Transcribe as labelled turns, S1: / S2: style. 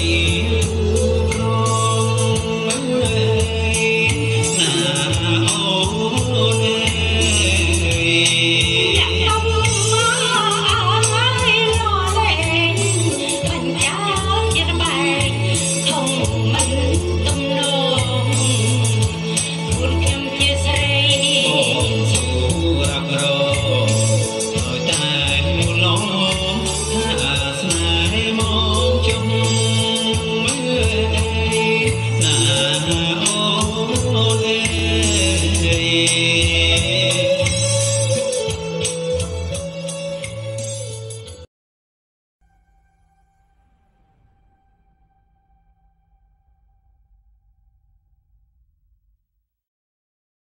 S1: you.